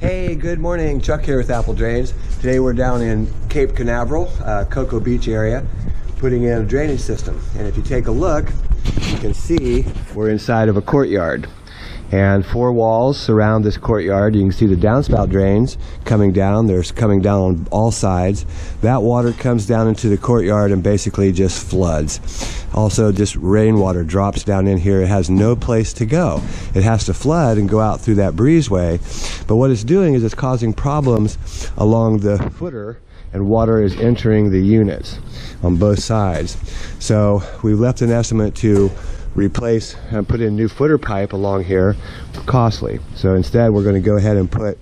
Hey, good morning. Chuck here with Apple Drains. Today we're down in Cape Canaveral, uh, Cocoa Beach area, putting in a drainage system. And if you take a look, you can see we're inside of a courtyard and four walls surround this courtyard. You can see the downspout drains coming down. There's coming down on all sides. That water comes down into the courtyard and basically just floods. Also, just rainwater drops down in here. It has no place to go. It has to flood and go out through that breezeway. But what it's doing is it's causing problems along the footer and water is entering the units on both sides. So we've left an estimate to replace and put in new footer pipe along here costly. So instead we're going to go ahead and put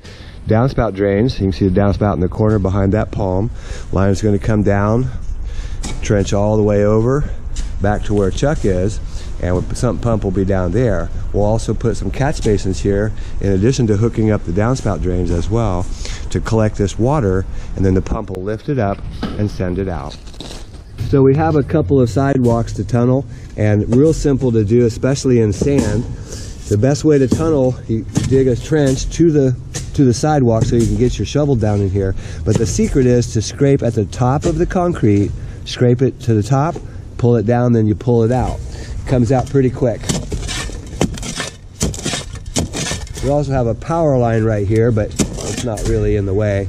downspout drains. You can see the downspout in the corner behind that palm. Line is going to come down, trench all the way over back to where Chuck is and sump pump will be down there. We'll also put some catch basins here in addition to hooking up the downspout drains as well to collect this water and then the pump will lift it up and send it out. So we have a couple of sidewalks to tunnel and real simple to do, especially in sand. The best way to tunnel, you dig a trench to the to the sidewalk so you can get your shovel down in here. But the secret is to scrape at the top of the concrete, scrape it to the top, pull it down, then you pull it out. It comes out pretty quick. We also have a power line right here, but it's not really in the way.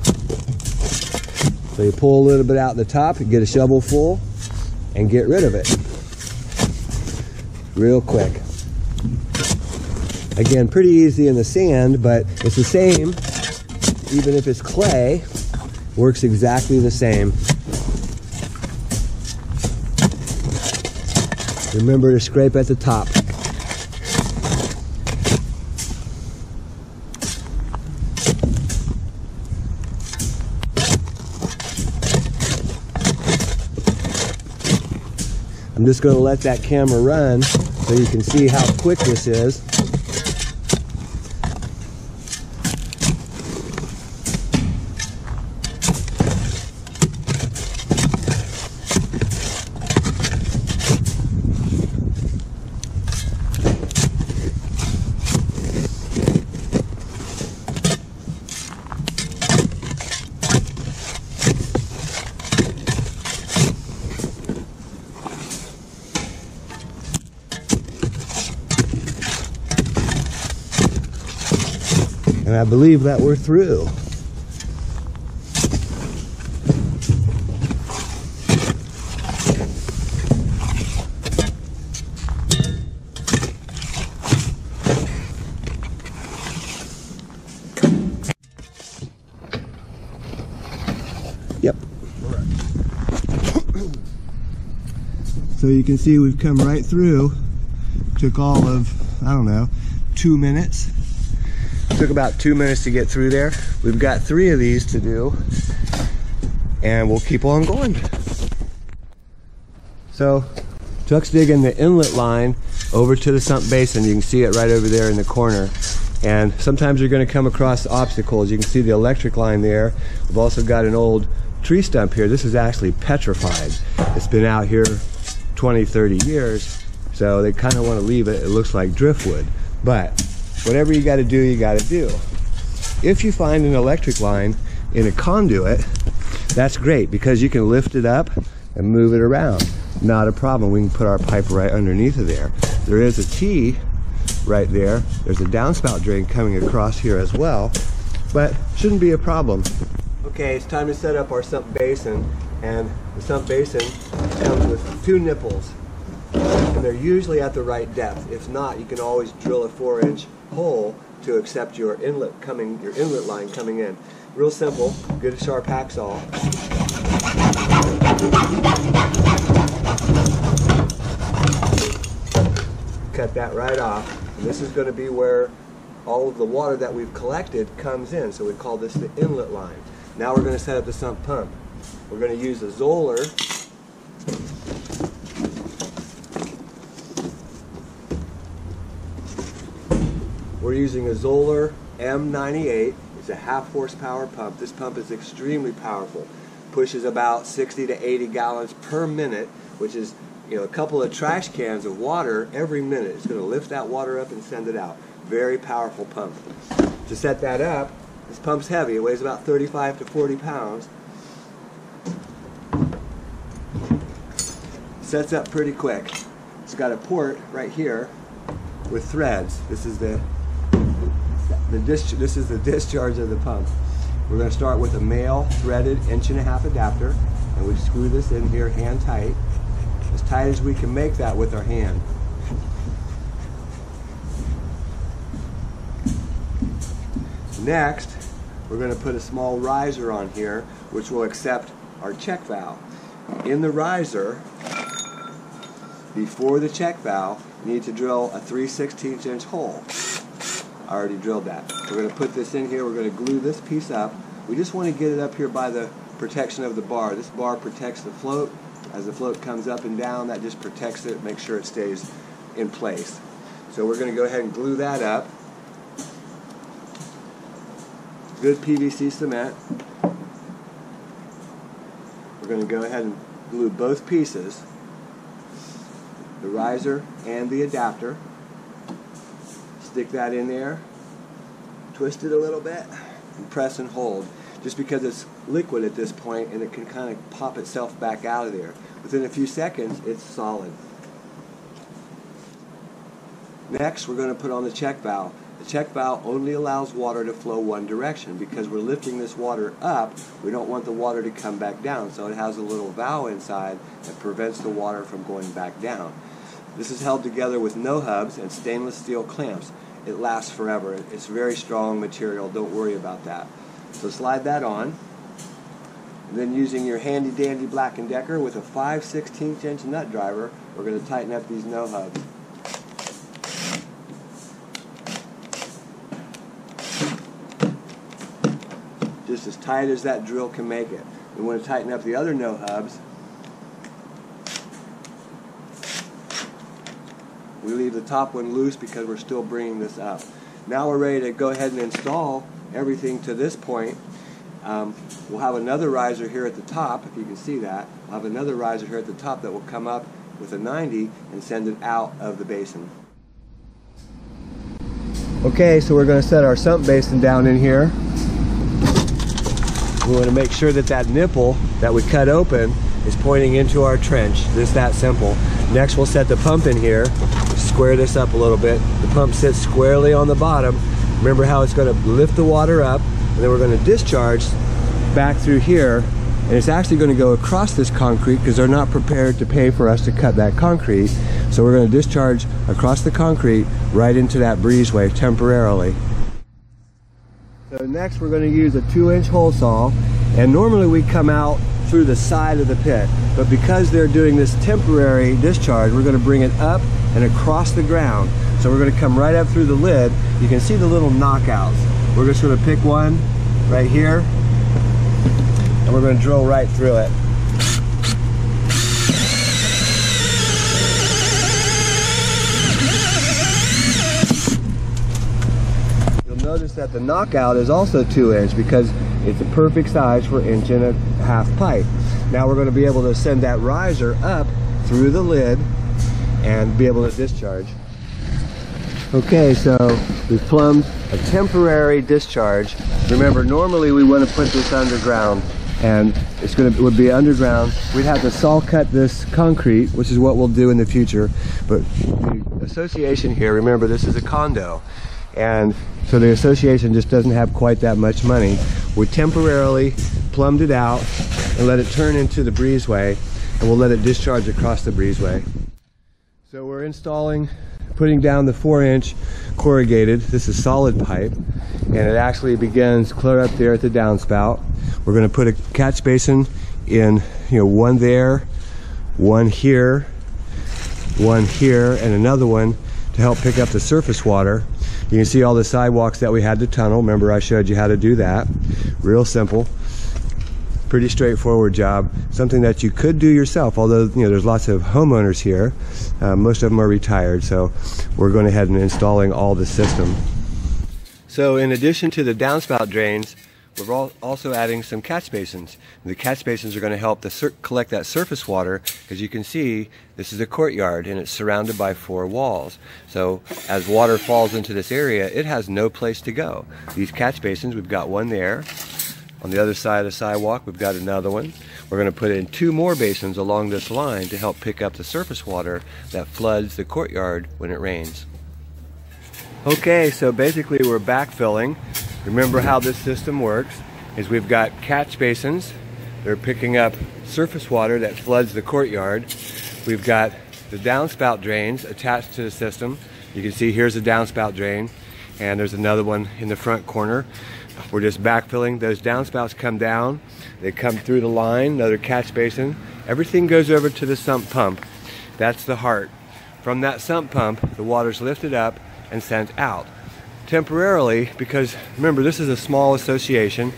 So you pull a little bit out the top, you get a shovel full, and get rid of it. Real quick. Again, pretty easy in the sand, but it's the same, even if it's clay, works exactly the same. Remember to scrape at the top. Just going to let that camera run so you can see how quick this is. And I believe that we're through. Yep. So you can see we've come right through. Took all of, I don't know, two minutes. Took about two minutes to get through there. We've got three of these to do and we'll keep on going. So Chuck's digging the inlet line over to the sump basin. You can see it right over there in the corner. And sometimes you're going to come across obstacles. You can see the electric line there. We've also got an old tree stump here. This is actually petrified. It's been out here 20, 30 years. So they kind of want to leave it. It looks like driftwood. But whatever you got to do, you got to do. If you find an electric line in a conduit, that's great because you can lift it up and move it around. Not a problem. We can put our pipe right underneath of there. There is a T right there. There's a downspout drain coming across here as well, but shouldn't be a problem. Okay, it's time to set up our sump basin, and the sump basin comes with two nipples, and they're usually at the right depth. If not, you can always drill a four-inch hole to accept your inlet coming, your inlet line coming in. Real simple. Get a sharp hacksaw. Cut that right off. And this is going to be where all of the water that we've collected comes in. So we call this the inlet line. Now we're going to set up the sump pump. We're going to use a Zoeller We're using a Zoeller M98. It's a half horsepower pump. This pump is extremely powerful. Pushes about 60 to 80 gallons per minute, which is you know a couple of trash cans of water every minute. It's going to lift that water up and send it out. Very powerful pump. To set that up, This pump's heavy. It weighs about 35 to 40 pounds. Sets up pretty quick. It's got a port right here with threads. This is the the this is the discharge of the pump. We're going to start with a male threaded inch and a half adapter and we screw this in here hand tight as tight as we can make that with our hand. Next, we're going to put a small riser on here which will accept our check valve. In the riser, before the check valve, you need to drill a 3 16 inch hole. I already drilled that. We're going to put this in here. We're going to glue this piece up. We just want to get it up here by the protection of the bar. This bar protects the float. As the float comes up and down, that just protects it, makes sure it stays in place. So we're going to go ahead and glue that up. Good PVC cement. We're going to go ahead and glue both pieces, the riser and the adapter. Stick that in there, twist it a little bit, and press and hold. Just because it's liquid at this point and it can kind of pop itself back out of there. Within a few seconds, it's solid. Next, we're going to put on the check valve. The check valve only allows water to flow one direction because we're lifting this water up. We don't want the water to come back down, so it has a little valve inside that prevents the water from going back down. This is held together with no hubs and stainless steel clamps. It lasts forever. It's very strong material. Don't worry about that. So slide that on. And then using your handy dandy Black & Decker with a 5 16 inch nut driver, we're going to tighten up these no hubs. Just as tight as that drill can make it. We want to tighten up the other no hubs We leave the top one loose because we're still bringing this up. Now we're ready to go ahead and install everything to this point. Um, we'll have another riser here at the top, if you can see that. We'll have another riser here at the top that will come up with a 90 and send it out of the basin. Okay, so we're going to set our sump basin down in here. We want to make sure that that nipple that we cut open is pointing into our trench. This that simple. Next we'll set the pump in here square this up a little bit. The pump sits squarely on the bottom. Remember how it's going to lift the water up and then we're going to discharge back through here and it's actually going to go across this concrete because they're not prepared to pay for us to cut that concrete. So we're going to discharge across the concrete right into that breezeway temporarily. So next we're going to use a two inch hole saw and normally we come out through the side of the pit. But because they're doing this temporary discharge, we're gonna bring it up and across the ground. So we're gonna come right up through the lid. You can see the little knockouts. We're just gonna pick one right here, and we're gonna drill right through it. You'll notice that the knockout is also two inch because it's a perfect size for inch and a half pipe. Now we're going to be able to send that riser up through the lid and be able to discharge. Okay, so we've plumbed a temporary discharge. Remember, normally we want to put this underground and it's going to it would be underground. We'd have to saw cut this concrete, which is what we'll do in the future. But the association here, remember this is a condo. And so the association just doesn't have quite that much money. We temporarily plumbed it out and let it turn into the breezeway and we'll let it discharge across the breezeway. So we're installing, putting down the four inch corrugated. This is solid pipe and it actually begins clear up there at the downspout. We're going to put a catch basin in, you know, one there, one here, one here, and another one to help pick up the surface water you can see all the sidewalks that we had to tunnel. Remember I showed you how to do that. Real simple. Pretty straightforward job. Something that you could do yourself, although you know there's lots of homeowners here. Uh, most of them are retired, so we're going ahead and installing all the system. So in addition to the downspout drains, we're also adding some catch basins. The catch basins are going to help to collect that surface water As you can see this is a courtyard and it's surrounded by four walls. So as water falls into this area, it has no place to go. These catch basins, we've got one there. On the other side of the sidewalk, we've got another one. We're going to put in two more basins along this line to help pick up the surface water that floods the courtyard when it rains. Okay, so basically we're backfilling. Remember how this system works is we've got catch basins. They're picking up surface water that floods the courtyard. We've got the downspout drains attached to the system. You can see here's a downspout drain and there's another one in the front corner. We're just backfilling. Those downspouts come down. They come through the line, another catch basin. Everything goes over to the sump pump. That's the heart. From that sump pump, the water's lifted up and sent out. Temporarily, because remember, this is a small association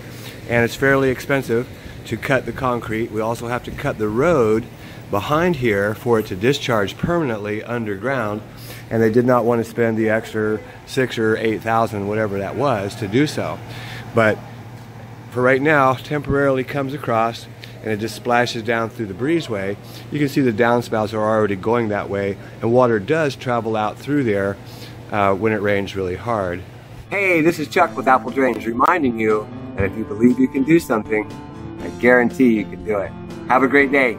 and it's fairly expensive to cut the concrete. We also have to cut the road behind here for it to discharge permanently underground and they did not want to spend the extra six or eight thousand whatever that was to do so but for right now, temporarily comes across and it just splashes down through the breezeway. You can see the downspouts are already going that way, and water does travel out through there uh, when it rains really hard. Hey, this is Chuck with Apple Drains reminding you that if you believe you can do something, I guarantee you can do it. Have a great day.